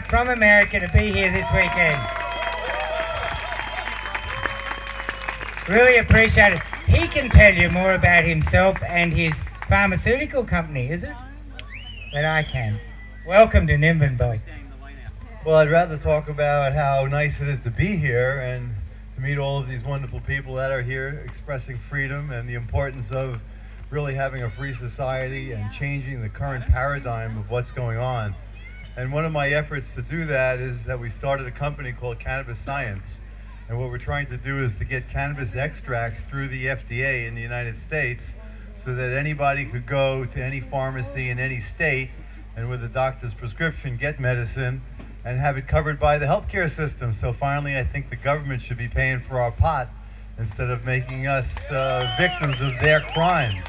from America to be here this weekend. Really appreciate it. He can tell you more about himself and his pharmaceutical company, is it? Than I can. Welcome to Nimbenbos. Well, I'd rather talk about how nice it is to be here and to meet all of these wonderful people that are here expressing freedom and the importance of really having a free society and changing the current paradigm of what's going on. And one of my efforts to do that is that we started a company called Cannabis Science. And what we're trying to do is to get cannabis extracts through the FDA in the United States so that anybody could go to any pharmacy in any state and with a doctor's prescription get medicine and have it covered by the healthcare system. So finally, I think the government should be paying for our pot instead of making us uh, victims of their crimes.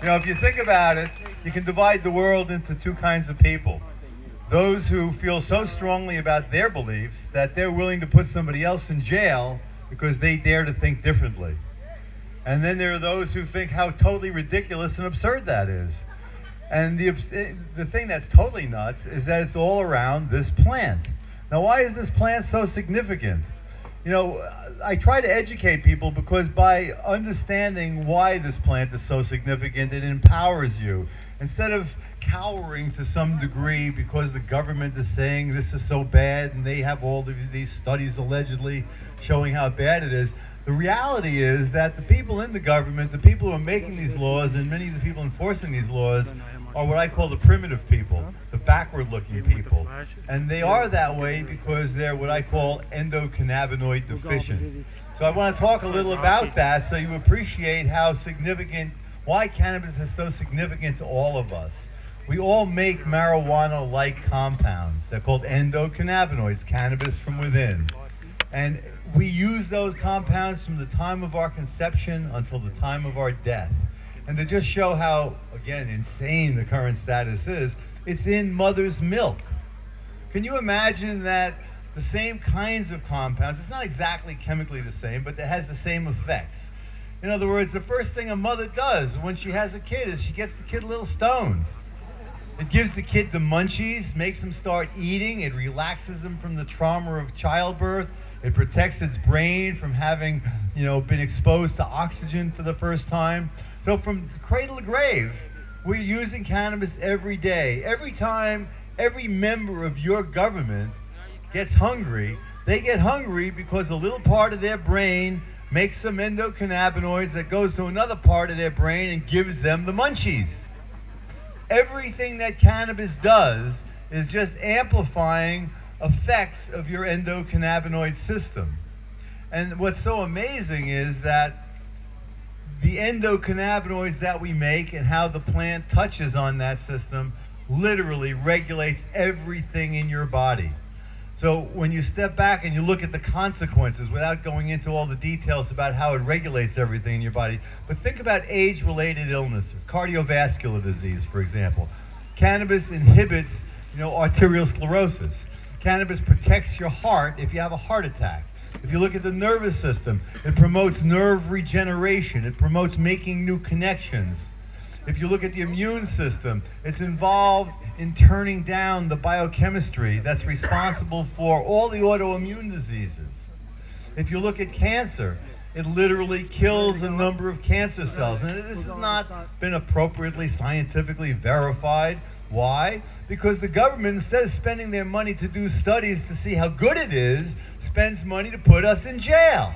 You know, if you think about it, you can divide the world into two kinds of people. Those who feel so strongly about their beliefs that they're willing to put somebody else in jail because they dare to think differently. And then there are those who think how totally ridiculous and absurd that is. And the, eh, the thing that's totally nuts is that it's all around this plant. Now, why is this plant so significant? You know, I try to educate people because by understanding why this plant is so significant, it empowers you. Instead of cowering to some degree because the government is saying this is so bad and they have all of these studies allegedly showing how bad it is, the reality is that the people in the government, the people who are making these laws, and many of the people enforcing these laws are what I call the primitive people, the backward looking people. And they are that way because they're what I call endocannabinoid deficient. So I want to talk a little about that so you appreciate how significant, why cannabis is so significant to all of us. We all make marijuana like compounds. They're called endocannabinoids, cannabis from within. And we use those compounds from the time of our conception until the time of our death. And to just show how, again, insane the current status is, it's in mother's milk. Can you imagine that the same kinds of compounds, it's not exactly chemically the same, but it has the same effects. In other words, the first thing a mother does when she has a kid is she gets the kid a little stoned. It gives the kid the munchies, makes him start eating, it relaxes him from the trauma of childbirth, it protects its brain from having, you know, been exposed to oxygen for the first time. So from cradle to grave, we're using cannabis every day. Every time every member of your government gets hungry, they get hungry because a little part of their brain makes some endocannabinoids that goes to another part of their brain and gives them the munchies. Everything that cannabis does is just amplifying effects of your endocannabinoid system. And what's so amazing is that the endocannabinoids that we make and how the plant touches on that system literally regulates everything in your body. So when you step back and you look at the consequences without going into all the details about how it regulates everything in your body, but think about age-related illnesses, cardiovascular disease, for example. Cannabis inhibits, you know, arterial sclerosis. Cannabis protects your heart if you have a heart attack. If you look at the nervous system, it promotes nerve regeneration. It promotes making new connections. If you look at the immune system, it's involved in turning down the biochemistry that's responsible for all the autoimmune diseases. If you look at cancer, it literally kills a number of cancer cells. And this has not been appropriately scientifically verified. Why? Because the government, instead of spending their money to do studies to see how good it is, spends money to put us in jail.